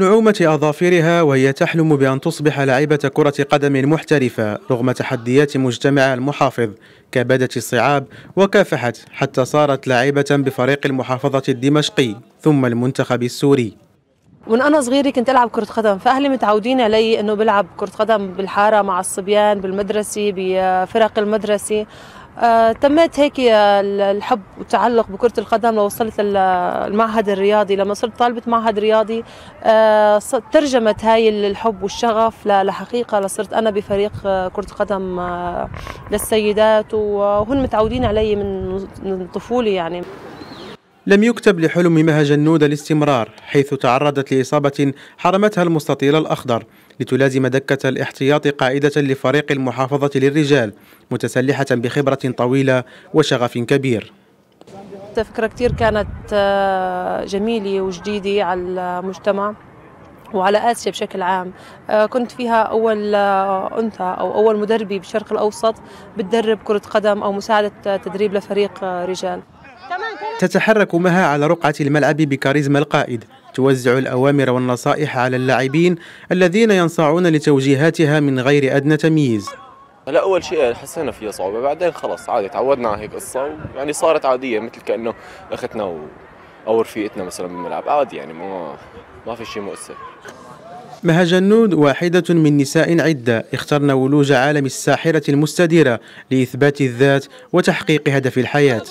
نعومة أظافرها وهي تحلم بأن تصبح لاعبة كرة قدم محترفة رغم تحديات مجتمعها المحافظ كابدت الصعاب وكافحت حتى صارت لاعبة بفريق المحافظة الدمشقي ثم المنتخب السوري. من أنا صغيرة كنت ألعب كرة قدم فأهلي متعودين علي إنه بلعب كرة قدم بالحارة مع الصبيان بالمدرسة بفرق المدرسة. آه تميت هيك الحب والتعلق بكرة القدم لوصلت المعهد الرياضي. لما صرت طالبة معهد رياضي آه ترجمت هاي الحب والشغف لحقيقة لصرت أنا بفريق آه، كرة قدم آه للسيدات وهن متعودين علي من الطفولة يعني. لم يكتب لحلم مها جنود الاستمرار حيث تعرضت لإصابة حرمتها المستطيل الأخضر لتلازم دكة الاحتياط قائدة لفريق المحافظة للرجال متسلحة بخبرة طويلة وشغف كبير. فكرة كتير كانت آه، جميلة وجديدة على المجتمع وعلى آسيا بشكل عام. آه، كنت فيها أول آه، أنثى أو أول مدربة بالشرق الأوسط بتدرب كرة قدم أو مساعدة تدريب لفريق رجال. تتحرك مها على رقعة الملعب بكاريزما القائد. توزع الأوامر والنصائح على اللاعبين الذين ينصاعون لتوجيهاتها من غير أدنى تمييز. هلا أول شيء حسينا فيها صعوبه بعدين خلص عادي تعودنا على هيك قصة يعني صارت عادية مثل كأنه أختنا و... أو رفيقتنا مثلا بالملعب عادي يعني ما ما في شيء مؤثر. مها جنود واحدة من نساء عدة. اخترن ولوج عالم الساحرة المستديرة لإثبات الذات وتحقيق هدف الحياة.